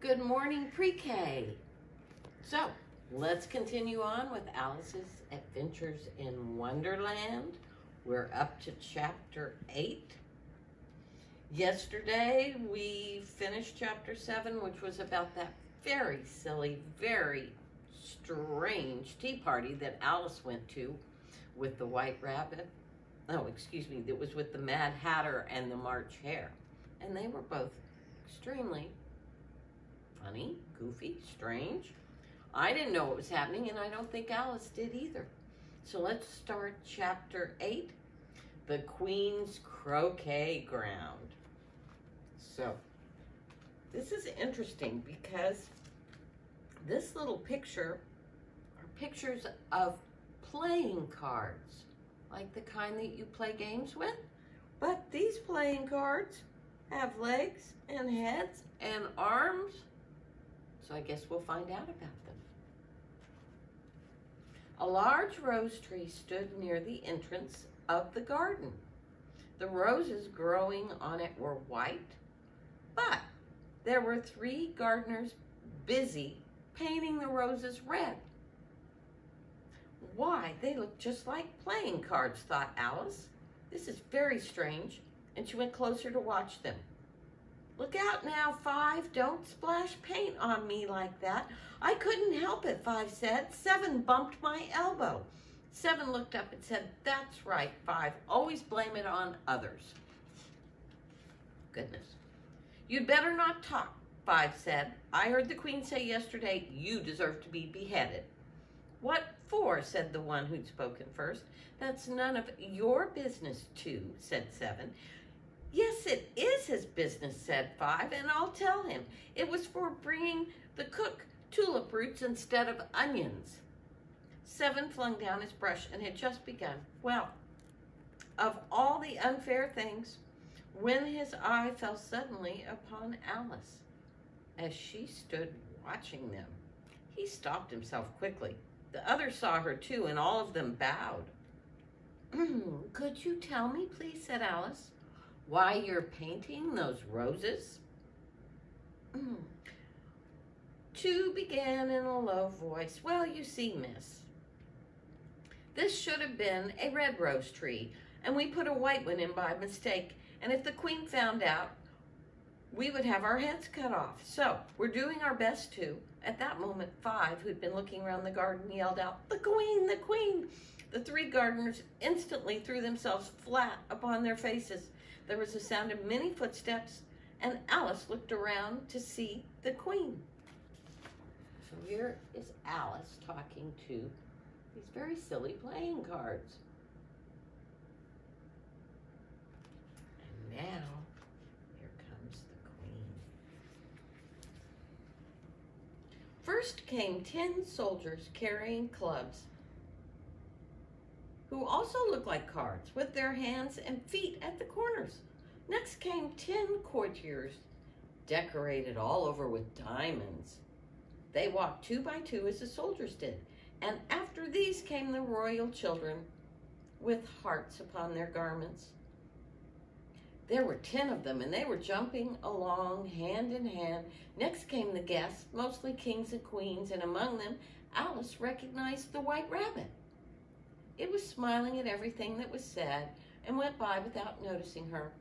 Good morning, pre-K. So, let's continue on with Alice's Adventures in Wonderland. We're up to chapter 8. Yesterday, we finished chapter 7, which was about that very silly, very strange tea party that Alice went to with the White Rabbit. Oh, excuse me, that was with the Mad Hatter and the March Hare. And they were both extremely funny, goofy, strange. I didn't know what was happening, and I don't think Alice did either. So let's start chapter 8 The Queen's Croquet Ground. So, this is interesting because this little picture are pictures of playing cards, like the kind that you play games with. But these playing cards have legs and heads and arms so I guess we'll find out about them. A large rose tree stood near the entrance of the garden. The roses growing on it were white, but there were three gardeners busy painting the roses red. Why, they look just like playing cards, thought Alice. This is very strange, and she went closer to watch them. Look out now, Five. Don't splash paint on me like that. I couldn't help it, Five said. Seven bumped my elbow. Seven looked up and said, That's right, Five. Always blame it on others. Goodness. You'd better not talk, Five said. I heard the Queen say yesterday you deserve to be beheaded. What for? said the one who'd spoken first. That's none of your business, too, said Seven. Yes, it is his business, said Five, and I'll tell him. It was for bringing the cook tulip roots instead of onions. Seven flung down his brush and had just begun. Well, of all the unfair things, when his eye fell suddenly upon Alice as she stood watching them, he stopped himself quickly. The others saw her too, and all of them bowed. Mm, could you tell me, please, said Alice, why you're painting those roses? Two began in a low voice. Well, you see, miss, this should have been a red rose tree, and we put a white one in by mistake. And if the queen found out, we would have our heads cut off. So we're doing our best to. At that moment, Five, who'd been looking around the garden, yelled out, The queen, the queen! The three gardeners instantly threw themselves flat upon their faces. There was a sound of many footsteps, and Alice looked around to see the queen. So here is Alice talking to these very silly playing cards. And now, here comes the queen. First came ten soldiers carrying clubs who also looked like cards with their hands and feet at the corners. Next came ten courtiers decorated all over with diamonds. They walked two by two as the soldiers did. And after these came the royal children with hearts upon their garments. There were ten of them, and they were jumping along hand in hand. Next came the guests, mostly kings and queens, and among them Alice recognized the white rabbit. It was smiling at everything that was said and went by without noticing her.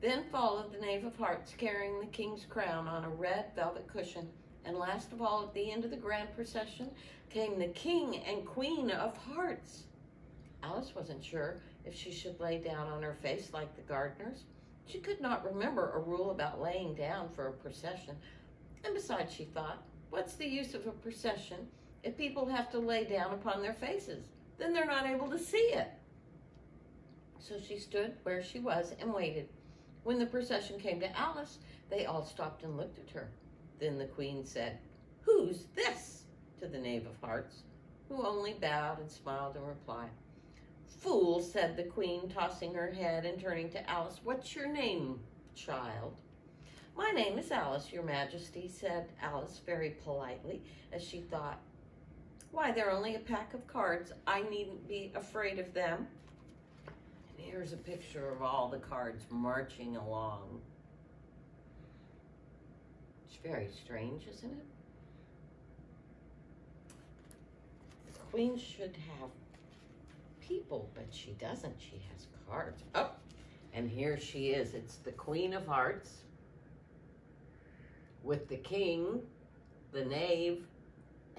Then followed the Knave of Hearts carrying the king's crown on a red velvet cushion. And last of all, at the end of the grand procession, came the king and queen of hearts. Alice wasn't sure if she should lay down on her face like the gardeners. She could not remember a rule about laying down for a procession. And besides, she thought, what's the use of a procession if people have to lay down upon their faces? Then they're not able to see it. So she stood where she was and waited. When the procession came to Alice, they all stopped and looked at her. Then the queen said, Who's this? to the knave of hearts, who only bowed and smiled in reply. Fool, said the queen, tossing her head and turning to Alice. What's your name, child? My name is Alice, your majesty, said Alice very politely, as she thought, why, they're only a pack of cards. I needn't be afraid of them. And here's a picture of all the cards marching along. It's very strange, isn't it? The queen should have people, but she doesn't. She has cards. Oh, and here she is. It's the Queen of Hearts with the king, the knave,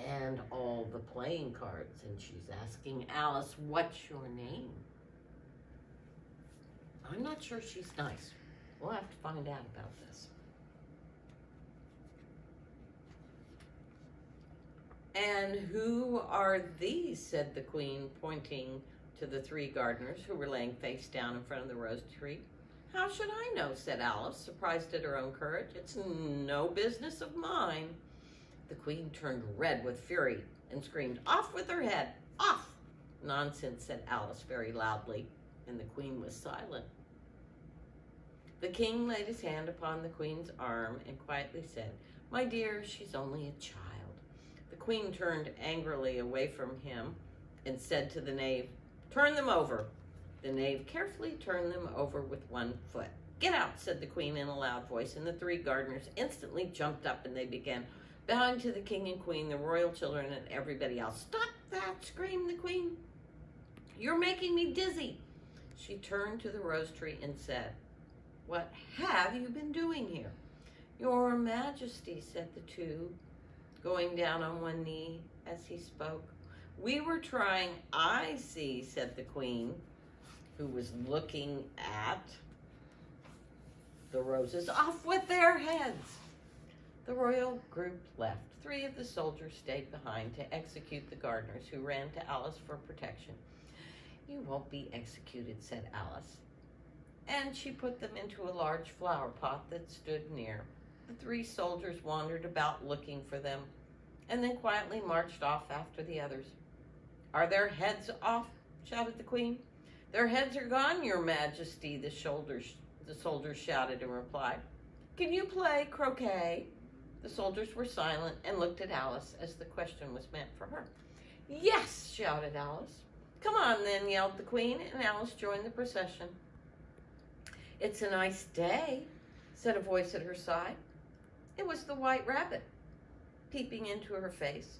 and all the playing cards. And she's asking Alice, What's your name? I'm not sure she's nice. We'll have to find out about this. And who are these? said the queen, pointing to the three gardeners who were laying face down in front of the rose tree. How should I know? said Alice, surprised at her own courage. It's no business of mine. The queen turned red with fury and screamed, Off with her head! Off! Nonsense, said Alice very loudly, and the queen was silent. The king laid his hand upon the queen's arm and quietly said, My dear, she's only a child. The queen turned angrily away from him and said to the knave, Turn them over. The knave carefully turned them over with one foot. Get out, said the queen in a loud voice, and the three gardeners instantly jumped up and they began bowing to the king and queen, the royal children, and everybody else. Stop that, screamed the queen. You're making me dizzy. She turned to the rose tree and said, What have you been doing here? Your Majesty, said the two, going down on one knee as he spoke. We were trying, I see, said the queen, who was looking at the roses. Off with their heads! The royal group left. Three of the soldiers stayed behind to execute the gardeners, who ran to Alice for protection. You won't be executed, said Alice. And she put them into a large flower pot that stood near. The three soldiers wandered about looking for them, and then quietly marched off after the others. Are their heads off? shouted the queen. Their heads are gone, your majesty, the shoulders the soldiers shouted in reply. Can you play croquet? The soldiers were silent and looked at Alice as the question was meant for her. Yes, shouted Alice. Come on then, yelled the queen, and Alice joined the procession. It's a nice day, said a voice at her side. It was the white rabbit, peeping into her face.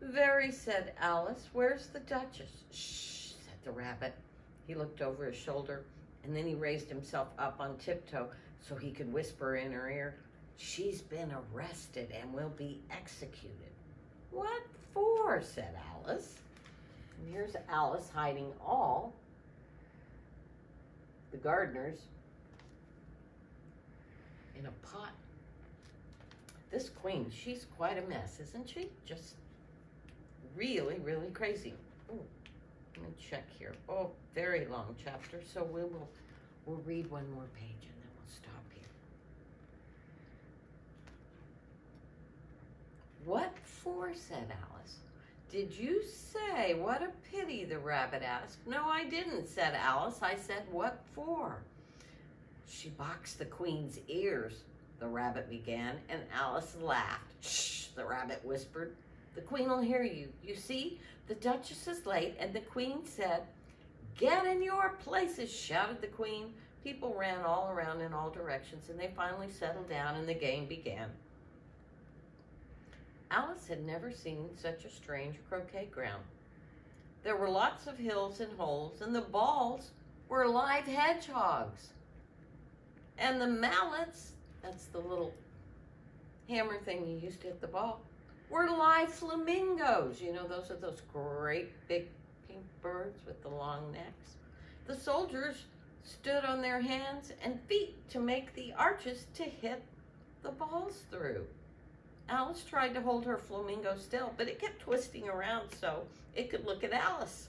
Very, said Alice. Where's the Duchess? Shh, said the rabbit. He looked over his shoulder, and then he raised himself up on tiptoe so he could whisper in her ear, She's been arrested and will be executed. What for? said Alice. And here's Alice hiding all the gardeners in a pot. This queen, she's quite a mess, isn't she? Just really, really crazy. Ooh, let me check here. Oh, very long chapter, so we will we'll read one more page and then we'll stop here. What for? said Alice. Did you say? What a pity, the rabbit asked. No, I didn't, said Alice. I said, what for? She boxed the queen's ears, the rabbit began, and Alice laughed. Shh, the rabbit whispered. The queen will hear you. You see, the duchess is late, and the queen said, Get in your places, shouted the queen. People ran all around in all directions, and they finally settled down, and the game began. Alice had never seen such a strange croquet ground. There were lots of hills and holes, and the balls were live hedgehogs. And the mallets, that's the little hammer thing you used to hit the ball, were live flamingos. You know, those are those great big pink birds with the long necks. The soldiers stood on their hands and feet to make the arches to hit the balls through. Alice tried to hold her flamingo still, but it kept twisting around so it could look at Alice.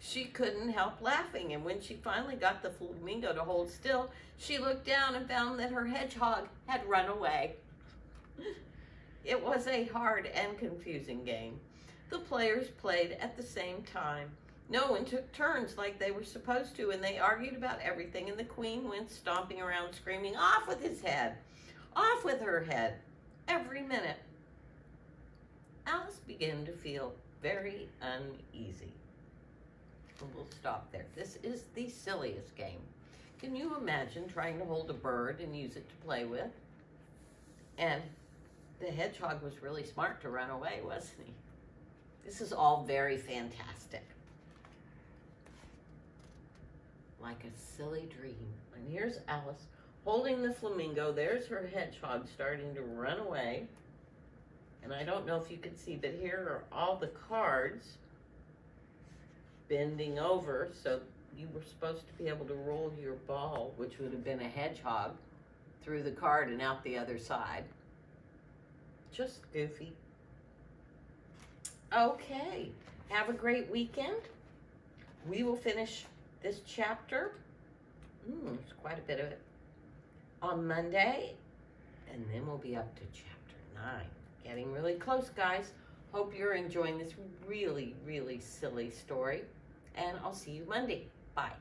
She couldn't help laughing, and when she finally got the flamingo to hold still, she looked down and found that her hedgehog had run away. It was a hard and confusing game. The players played at the same time. No one took turns like they were supposed to, and they argued about everything, and the queen went stomping around screaming, Off with his head! Off with her head! Every minute. Alice began to feel very uneasy. We'll stop there. This is the silliest game. Can you imagine trying to hold a bird and use it to play with? And the hedgehog was really smart to run away, wasn't he? This is all very fantastic. Like a silly dream. And here's Alice holding the flamingo. There's her hedgehog starting to run away. And I don't know if you can see, but here are all the cards bending over. So you were supposed to be able to roll your ball, which would have been a hedgehog, through the card and out the other side. Just goofy. Okay, have a great weekend. We will finish this chapter. Mm, there's quite a bit of it on Monday, and then we'll be up to chapter nine. Getting really close, guys. Hope you're enjoying this really, really silly story, and I'll see you Monday. Bye.